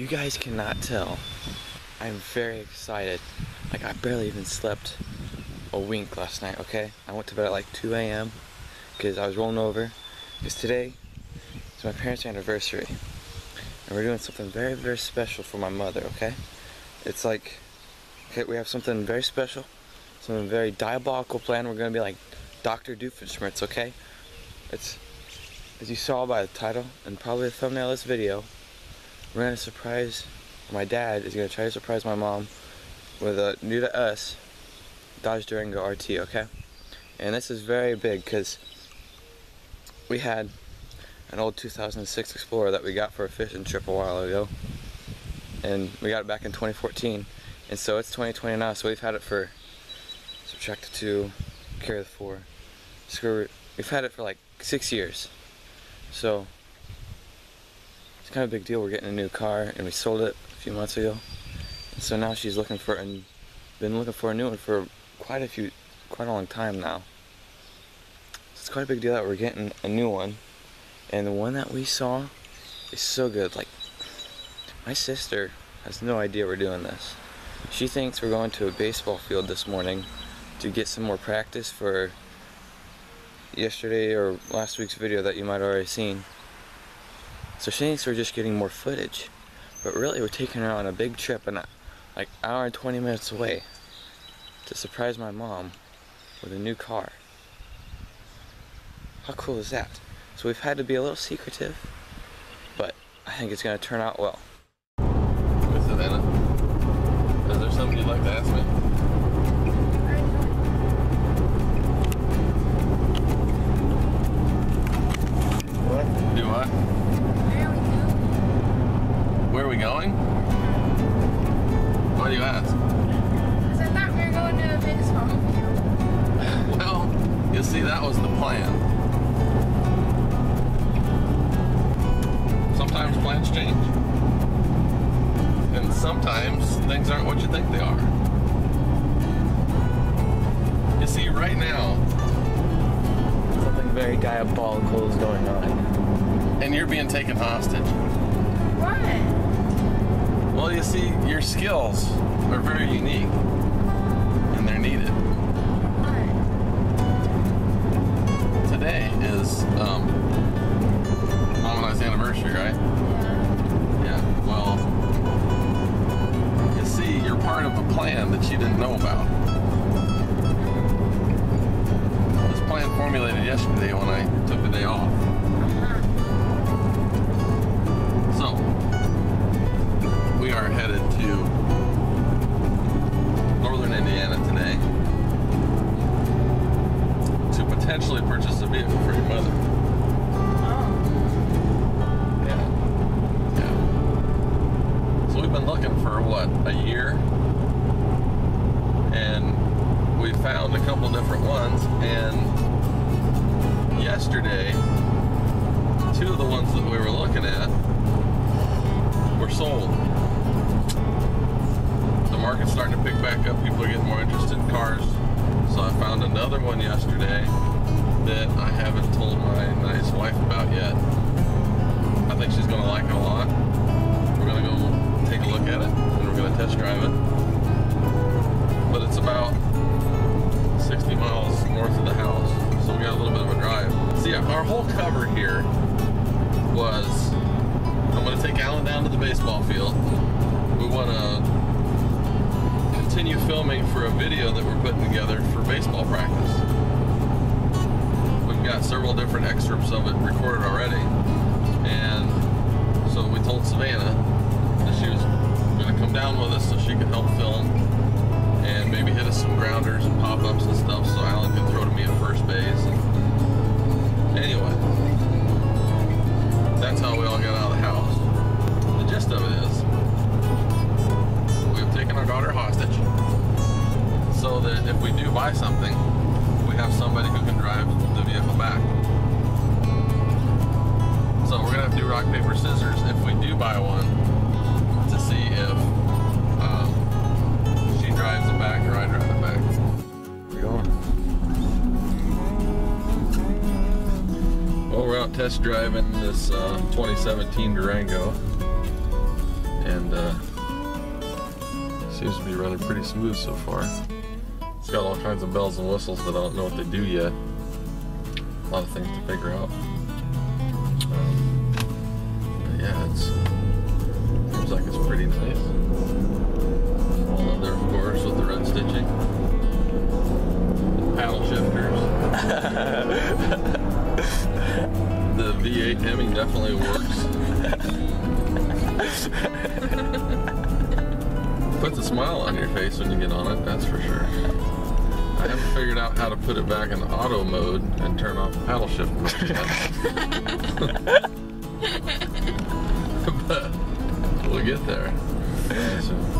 You guys cannot tell. I'm very excited. Like I barely even slept a wink last night, okay? I went to bed at like 2 a.m. because I was rolling over. Because today is my parents' anniversary. And we're doing something very, very special for my mother, okay? It's like, okay, we have something very special, something very diabolical planned. We're gonna be like Dr. Doofenshmirtz, okay? It's, as you saw by the title and probably the thumbnail of this video, we're gonna surprise, my dad is gonna try to surprise my mom with a new to us Dodge Durango RT, okay? And this is very big because we had an old 2006 Explorer that we got for a fishing trip a while ago. And we got it back in 2014. And so it's 2020 now, so we've had it for, subtract the two, carry the four. So we've had it for like six years. So it's kind of a big deal. We're getting a new car and we sold it a few months ago. So now she's looking for and been looking for a new one for quite a few, quite a long time now. So it's quite a big deal that we're getting a new one. And the one that we saw is so good. Like, my sister has no idea we're doing this. She thinks we're going to a baseball field this morning to get some more practice for yesterday or last week's video that you might have already seen. So she thinks we're just getting more footage. But really, we're taking her on a big trip and uh, like hour and 20 minutes away to surprise my mom with a new car. How cool is that? So we've had to be a little secretive, but I think it's going to turn out well. Miss Savannah, is there something you'd like to ask me? What? Do what? Where are we going? Why do you ask? Because I thought we were going to a baseball field. Well, you see, that was the plan. Sometimes plans change. And sometimes things aren't what you think they are. You see, right now, Something very diabolical is going on. and you're being taken hostage. What? Well, you see, your skills are very unique, and they're needed. Today is um, Mom and I's anniversary, right? Yeah. Yeah. Well, you see, you're part of a plan that you didn't know about. This plan formulated yesterday when I took the day off. We are headed to northern Indiana today to potentially purchase a vehicle for your mother. Oh. Yeah. Yeah. So we've been looking for what, a year? Down to the baseball field. We wanna continue filming for a video that we're putting together for baseball practice. We've got several different excerpts of it recorded already. And so we told Savannah that she was going to come down with us so she could help film and maybe hit us some grounders and pop-ups and stuff so Alan can throw to me at first base. And anyway, that's how we all got out of if we do buy something, we have somebody who can drive the vehicle back. So we're gonna have to do rock, paper, scissors if we do buy one to see if um, she drives it back or I drive it back. We're going. Well, we're out test driving this uh, 2017 Durango. and uh, seems to be running pretty smooth so far. It's got all kinds of bells and whistles, but I don't know what they do yet. A lot of things to figure out. Um, but yeah, it's seems like it's pretty nice. All in there, of course, with the red stitching, paddle shifters. the V8 Hemi definitely works. Puts a smile on your face when you get on it, that's for sure. Figured out how to put it back in auto mode and turn off the paddle shift mode but we'll get there. So,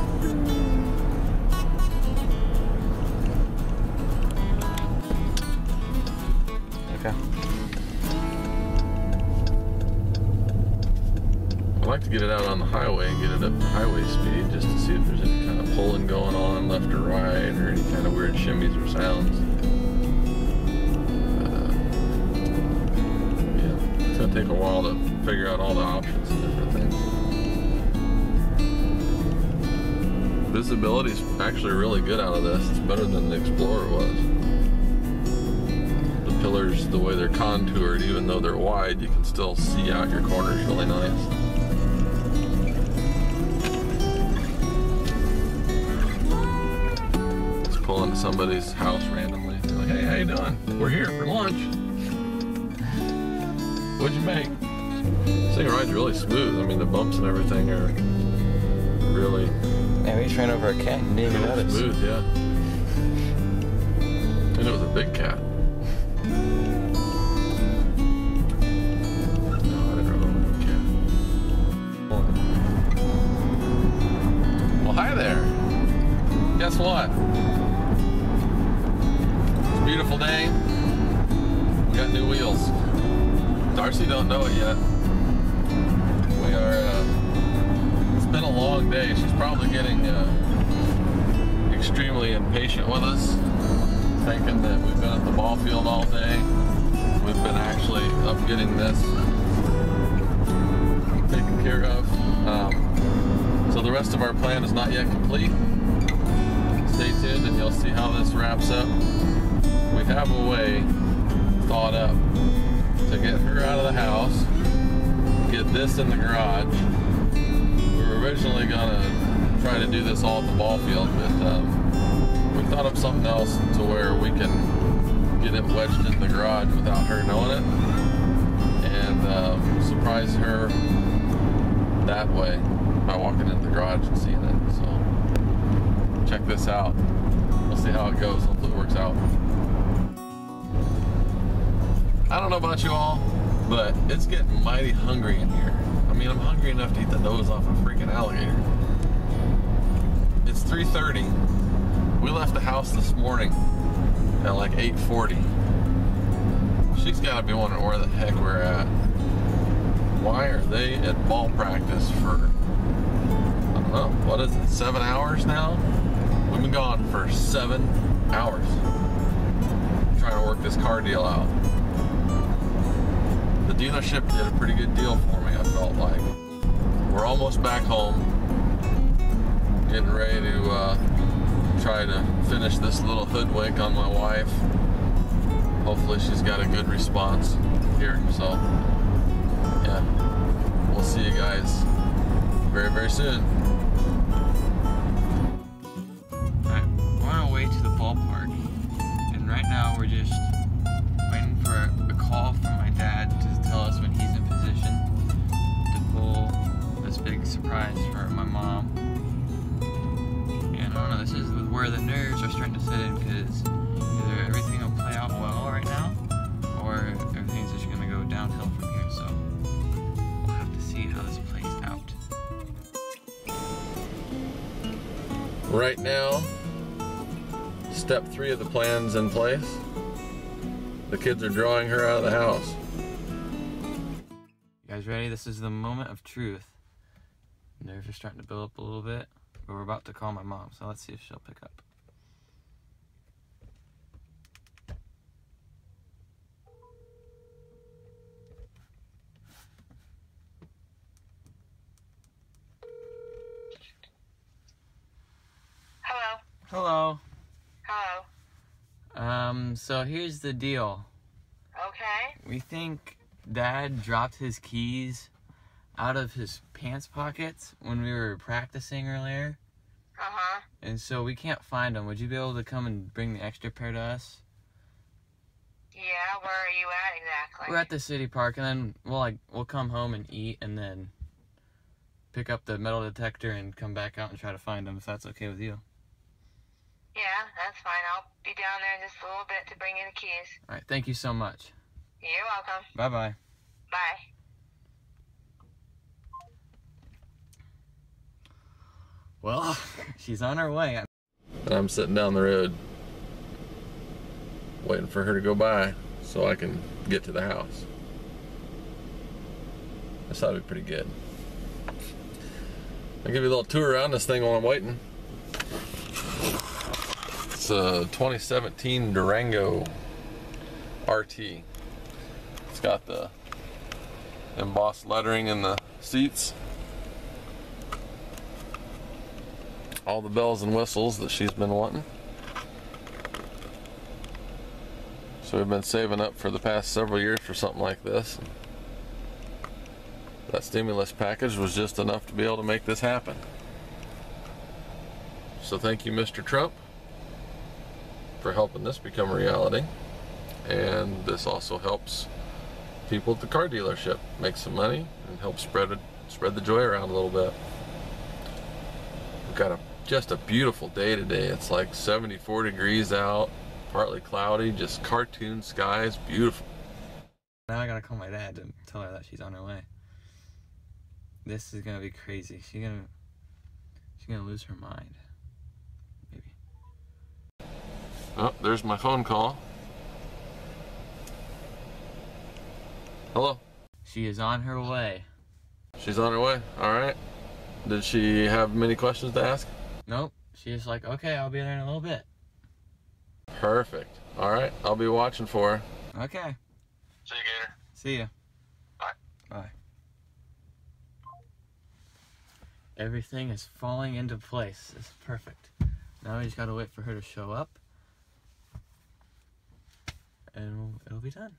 get it out on the highway and get it up to highway speed just to see if there's any kind of pulling going on left or right or any kind of weird shimmies or sounds. Uh, yeah, it's gonna take a while to figure out all the options and different things. Visibility is actually really good out of this. It's better than the Explorer was. The pillars, the way they're contoured, even though they're wide, you can still see out your corners really nice. Somebody's house randomly. Be like, hey, how you doing? We're here for lunch. What'd you make? This thing rides really smooth. I mean, the bumps and everything are really Yeah, we just ran over a cat and didn't even notice. smooth, yeah. And it was a big cat. No, I didn't run over a cat. Well, hi there. Guess what? Day. We got new wheels. Darcy don't know it yet. We are. Uh, it's been a long day. She's probably getting uh, extremely impatient with us, thinking that we've been at the ball field all day. We've been actually up getting this taken care of. Um, so the rest of our plan is not yet complete. Stay tuned and you'll see how this wraps up. A way thought up to get her out of the house, get this in the garage. We were originally gonna try to do this all at the ball field, but um, we thought of something else to where we can get it wedged in the garage without her knowing it, and um, surprise her that way by walking in the garage and seeing it. So check this out. We'll see how it goes. Hopefully it works out. I don't know about you all, but it's getting mighty hungry in here. I mean, I'm hungry enough to eat the nose off a freaking alligator. It's 3:30. We left the house this morning at like 8:40. She's got to be wondering where the heck we're at. Why are they at ball practice for I don't know, what is it? 7 hours now? We've been gone for 7 hours trying to work this car deal out the dealership did a pretty good deal for me, I felt like. We're almost back home. Getting ready to uh, try to finish this little hoodwink on my wife. Hopefully she's got a good response here. So, yeah, we'll see you guys very, very soon. Alright, we're on our way to the ballpark, and right now we're just surprise for my mom. And I don't know, this is where the nerves are starting to set in because either everything will play out well right now, or everything's just gonna go downhill from here. So we'll have to see how this plays out. Right now, step three of the plan's in place. The kids are drawing her out of the house. You guys ready? This is the moment of truth. Nerves are starting to build up a little bit. But we're about to call my mom, so let's see if she'll pick up. Hello. Hello. Hello. Um, so here's the deal. Okay. We think Dad dropped his keys out of his pants pockets when we were practicing earlier, Uh huh. and so we can't find them. Would you be able to come and bring the extra pair to us? Yeah. Where are you at exactly? We're at the city park, and then we'll like we'll come home and eat, and then pick up the metal detector and come back out and try to find them if that's okay with you. Yeah, that's fine. I'll be down there in just a little bit to bring you the keys. All right, thank you so much. You're welcome. Bye bye. Bye. Well, she's on her way. And I'm sitting down the road waiting for her to go by so I can get to the house. This ought to be pretty good. I'll give you a little tour around this thing while I'm waiting. It's a 2017 Durango RT. It's got the embossed lettering in the seats. All the bells and whistles that she's been wanting. So we've been saving up for the past several years for something like this. That stimulus package was just enough to be able to make this happen. So thank you, Mr. Trump, for helping this become a reality. And this also helps people at the car dealership make some money and help spread it, spread the joy around a little bit. We've got a just a beautiful day today. It's like 74 degrees out, partly cloudy, just cartoon skies, beautiful. Now I gotta call my dad to tell her that she's on her way. This is gonna be crazy. She's gonna she's gonna lose her mind. Maybe. Oh, there's my phone call. Hello. She is on her way. She's on her way. All right. Did she have many questions to ask? Nope. She's like, okay, I'll be there in a little bit. Perfect. All right. I'll be watching for her. Okay. See you, Gator. See ya. Bye. Bye. Everything is falling into place. It's perfect. Now we just gotta wait for her to show up. And it'll be done.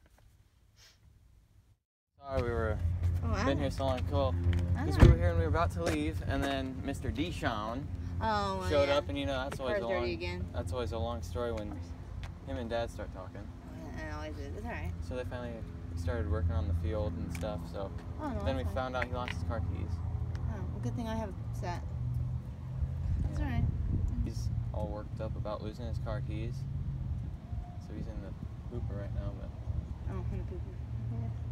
Sorry we were Oh, been here so long. Cool. Because we were here and we were about to leave, and then Mr. Deshawn Oh, showed yeah. up, and you know that's always a long. again. That's always a long story when him and Dad start talking. Yeah, it always is. It's alright. So they finally started working on the field and stuff. So Oh, no. then we fine. found out he lost his car keys. Oh, well, good thing I have a set. It's alright. He's all worked up about losing his car keys. So he's in the pooper right now, but Oh, I'm poo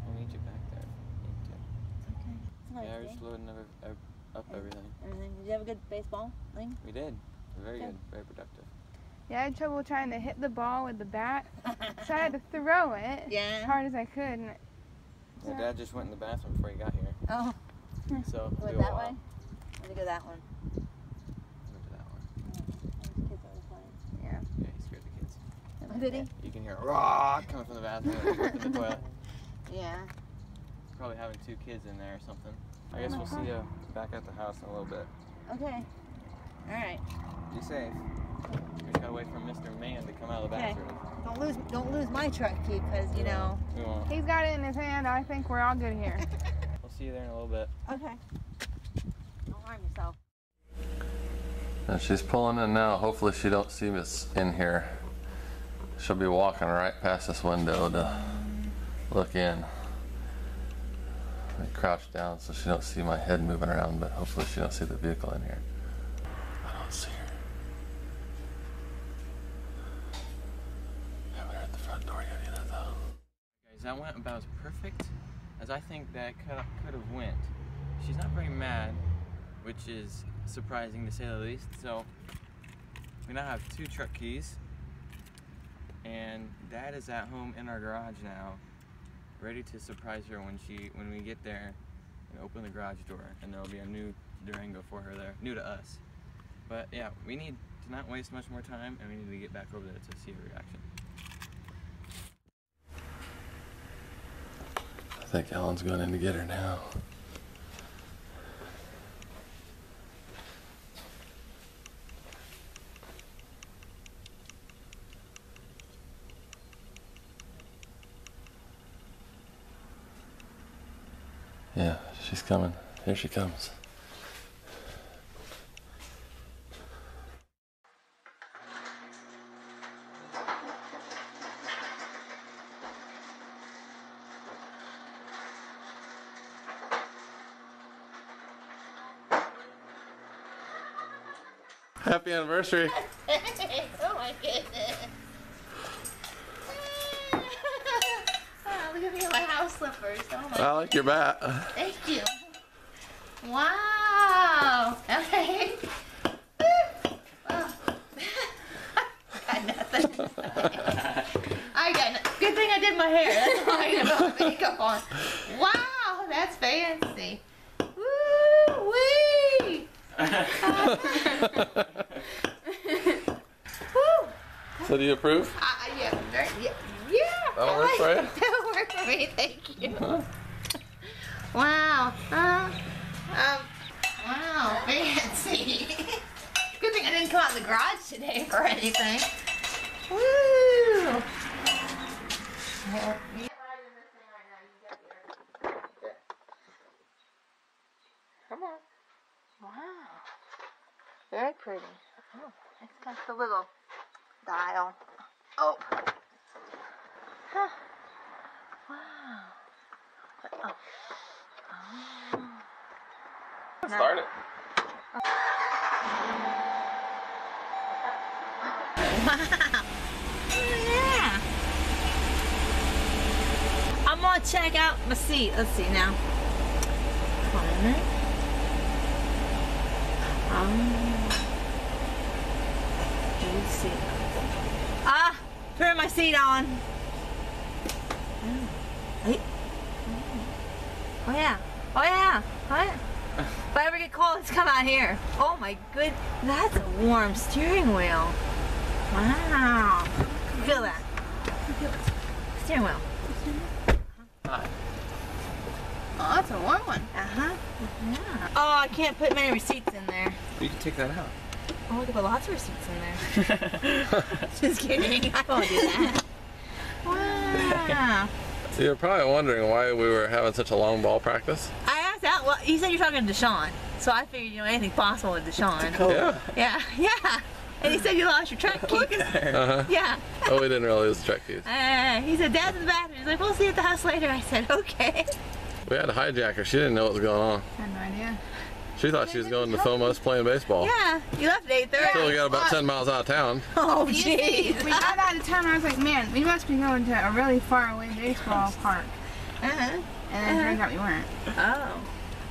we'll need you back there. Need to. It's okay. It's Yeah, we're just loading every, ev- up everything. Everything. Did you have a good baseball thing? We did. Very Good. good. Very productive. Yeah, I had trouble trying to hit the ball with the bat, so I had to throw it as yeah. hard as I could. And Yeah, Yeah. Dad just went in the bathroom before he got here. Oh, So go do a that way? Or to go that one? Go to that one. Those kids always playing. yeah, Yeah, he scared the kids. Oh, Did he? You can hear a rock coming from the bathroom and the toilet. Yeah. Probably having two kids in there or something. I oh guess we'll see you back at the house in a little bit. Okay. Alright. Be safe. We just gotta wait for Mr. Man to come out of the Okay. bathroom. Don't lose don't lose my truck key because, you know. We won't. he's got it in his hand. I think we're all good here. We'll see you there in a little bit. Okay. Don't harm yourself. And she's pulling in now. Hopefully she don't see us in here. She'll be walking right past this window to look in. I crouch down so she don't see my head moving around, but hopefully she don't see the vehicle in here. I don't see her. Haven't heard the front door yet either though. Guys, that went about as perfect as I think that could could have went. She's not very mad, which is surprising to say the least. So we now have two truck keys, and Dad is at home in our garage now, ready to surprise her when she when we get there and open the garage door, and there will be a new Durango for her there, new to us. But yeah, we need to not waste much more time, and we need to get back over there to see her reaction. I think Ellen's going in to get her now. Yeah, she's coming. Here she comes. Happy anniversary. oh my goodness. oh, look at me in my house slippers. Oh my I like your bat. Thank you. Wow. Okay. Oh. got nothing. I got no- good thing I did my hair. That's why I got my makeup on. Wow, that's fancy. Woo wee. So do you approve? Uh, yeah, yeah, yeah. That'll I work for you? That'll work for me. Thank you. Wow. Uh, um. Wow. Fancy. Good thing I didn't come out in the garage today for anything. Woo. Come on. Wow. Very pretty. Oh, it's got the little dial. Oh. Huh. Wow. Oh. Start it. Wow. Yeah. I'm gonna check out my seat. Let's see now. Um. Let's see. Ah, turn my seat on. Oh. Oh yeah. Oh yeah. What? If I ever get cold, let's come out here. Oh my good, that's a warm steering wheel. Wow. Feel that. Steering wheel. Oh, that's a warm one. Uh-huh. Yeah. Oh, I can't put many receipts in there. You can take that out. Oh, I could put lots of receipts in there. Just kidding. I won't do that. Wow. So you're probably wondering why we were having such a long ball practice. I asked that. Well, you said you're talking to Deshaun, so I figured you know anything possible with Deshaun. Yeah. Yeah, yeah. And he said you lost your truck keys. Uh-huh. Yeah. Oh, we didn't really use the truck keys. Uh, he said, Dad's in the bathroom. He's like, we'll see you at the house later. I said, okay. We had a hijacker. She didn't know what was going on. I had no idea. She thought she was going to film us playing baseball. Yeah, you left at 8.30. So we got about 10 miles out of town. Oh, You jeez. we got out of town. I was like, man, we must be going to a really far away baseball park. Uh-huh. And then it turns out we weren't. Oh.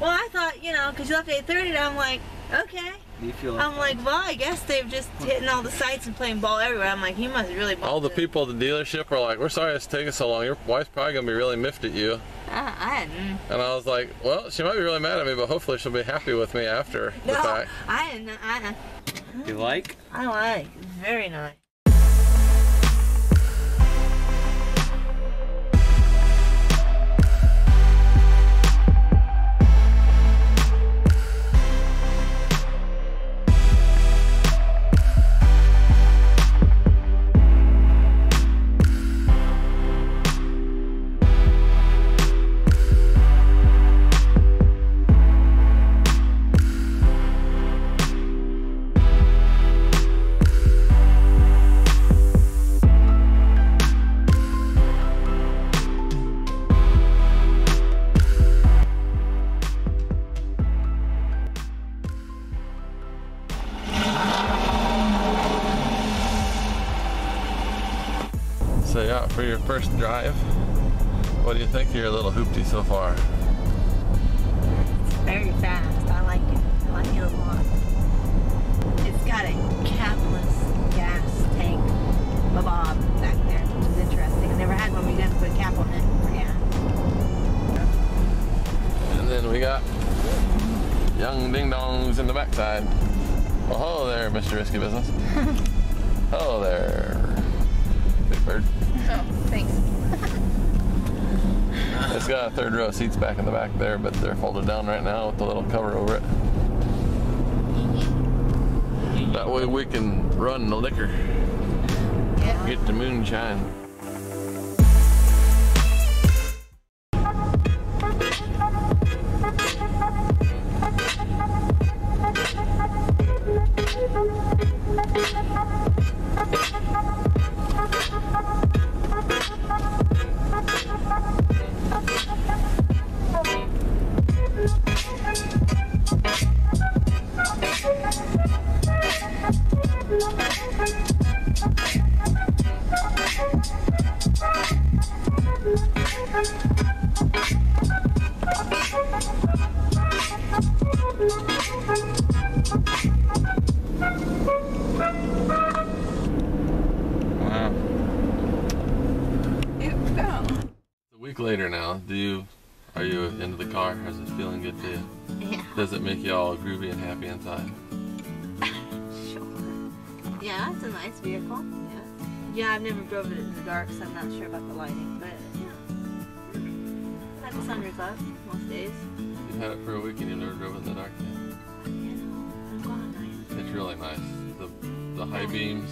Well, I thought, you know, because you left at 8.30, and I'm like, okay. Do you feel I'm like, well, I guess they've just hitting all the sites and playing ball everywhere. I'm like, he must really All the people at the dealership were like, we're sorry it's taking so long. Your wife's probably going to be really miffed at you. I, I hadn't. And I was like, well, she might be really mad at me, but hopefully she'll be happy with me after the No, fact. I didn't. I, You like? I like. Very nice. So yeah, for your first drive, what do you think of your little hoopty so far? Very fast. I like it. I like it a lot. It's got a capless gas tank bob back there, which is interesting. I never had one where you have to put a cap on it for gas. And then we got young ding dongs in the backside. Well, hello there, Mr. Risky Business. hello there, Big Bird. Thanks. It's got a third row of seats back in the back there, but they're folded down right now with the little cover over it. That way we can run the liquor, Yeah. get the moonshine. Week later now, do you are you into the car? Is it feeling good to you? Yeah, Does it make you all groovy and happy inside? sure. Yeah, it's a nice vehicle. Yeah. Yeah, I've never driven it in the dark, so I'm not sure about the lighting, but yeah. I have the sunroof up most days. You've had it for a week and you've never drove it in the dark. You know, I'm going. It's really nice. The the high beams,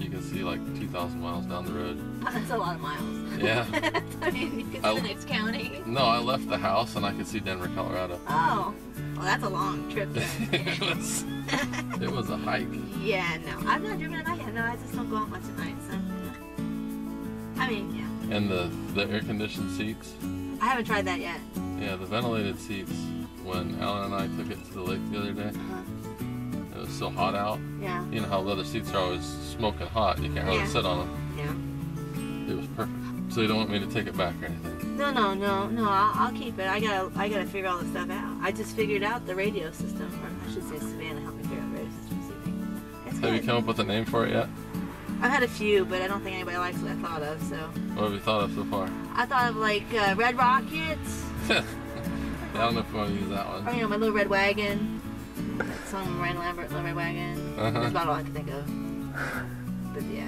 you can see like 2,000 miles down the road. That's a lot of miles. Yeah. I mean, you can see I- the next county. No, I left the house and I could see Denver, Colorado. Oh, well, that's a long trip it was it was a hike. yeah, no, I've not driven at night yet. No, I just don't go out much at night, so. I mean, yeah. And the the air conditioned seats, I haven't tried that yet. yeah, the ventilated seats. When Alan and I took it to the lake the other day, Uh-huh. It was so hot out. Yeah, You know how leather seats are always smoking hot. You can't really Yeah. sit on them. yeah. It was perfect. So you don't want me to take it back or anything? No, no, no, no. I'll, I'll keep it. I gotta, I gotta figure all this stuff out. I just figured out the radio system, or I should say, Savannah helped me figure out the radio system. It's Have you come up with a name for it yet? I've had a few, but I don't think anybody likes what I thought of. So What have you thought of so far? I thought of like uh, Red Rockets, I don't know if you want to use that one. you know, my little red wagon. Song Miranda Lambert, Red Wagon. Uh-huh. That's about all I can think of. But yeah,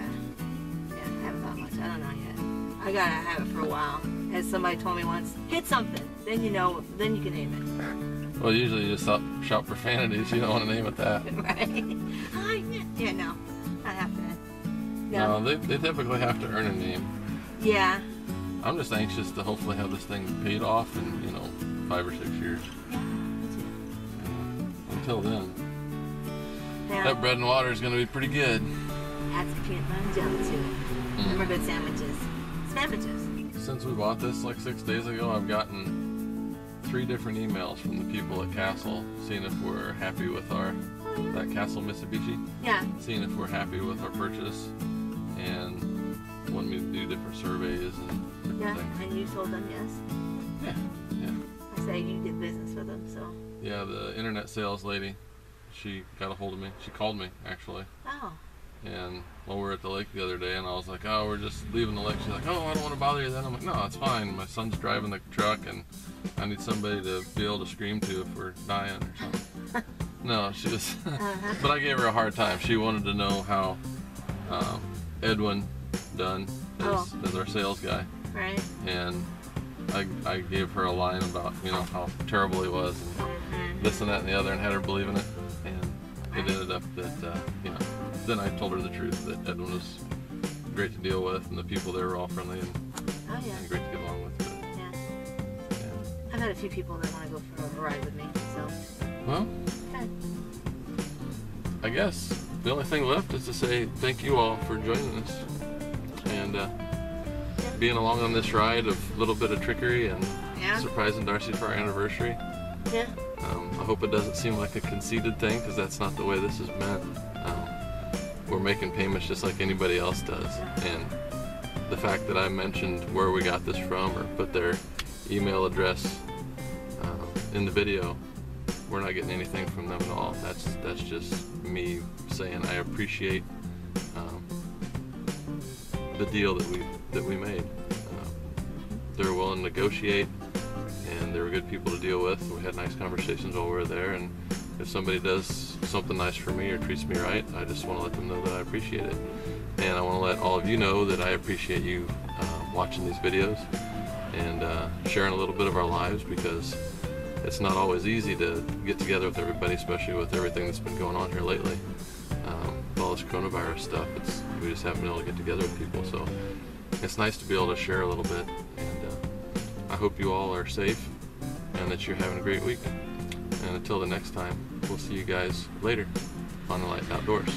yeah, I haven't thought much. I don't know yet. I gotta have it for a while. As somebody told me once, hit something, then you know, then you can name it. Well, usually you just stop, shout profanities. You don't want to name it that. right? Yeah, no, not happening. No, No, they, they typically have to earn a name. yeah, I'm just anxious to hopefully have this thing paid off in, you know, five or six years. yeah. Until then, Yeah, that bread and water is going to be pretty good. add some peanut butter and jelly to it. Mm. Them good sandwiches. Sandwiches. Since we bought this like six days ago, I've gotten three different emails from the people at Castle, seeing if we're happy with our Oh, yeah. that Castle Mitsubishi, Yeah, seeing if we're happy with our purchase, and want me to do different surveys and different yeah, things. and you told them yes. Yeah, yeah, I say you did business with them, so. Yeah. The internet sales lady, she got a hold of me. She called me actually. Oh, And well, we were at the lake the other day, and I was like, "Oh, we're just leaving the lake." She's like, "Oh, I don't want to bother you." Then I'm like, "No, it's fine. My son's driving the truck, and I need somebody to be able to scream to if we're dying or something." no, she was, Uh-huh. but I gave her a hard time. She wanted to know how um, Edwin done as, Oh. as our sales guy, right. and I, I gave her a line about you know how terrible he was and this and that and the other and had her believe in it. And it ended up that, uh, you know, then I told her the truth that Edwin was great to deal with and the people there were all friendly and, Oh yeah, and great to get along with. But, yeah. yeah. I've had a few people that want to go for a ride with me, so. Well, Okay. I guess the only thing left is to say thank you all for joining us and uh, being along on this ride of a little bit of trickery and Yeah. surprising Darcy for our anniversary. Yeah. Um, I hope it doesn't seem like a conceited thing because that's not the way this is meant. Um, we're making payments just like anybody else does. And the fact that I mentioned where we got this from or put their email address uh, in the video, we're not getting anything from them at all. That's that's just me saying I appreciate um, the deal that we that we made. Um, they were willing to negotiate and they were good people to deal with. We had nice conversations while we were there, and if somebody does something nice for me or treats me right, I just want to let them know that I appreciate it. And I want to let all of you know that I appreciate you uh, watching these videos and uh, sharing a little bit of our lives because it's not always easy to get together with everybody, especially with everything that's been going on here lately. Um, all this coronavirus stuff, we just haven't been able to get together with people. So it's nice to be able to share a little bit. And uh, I hope you all are safe and that you're having a great week. And until the next time, we'll see you guys later on Enlightened Outdoors.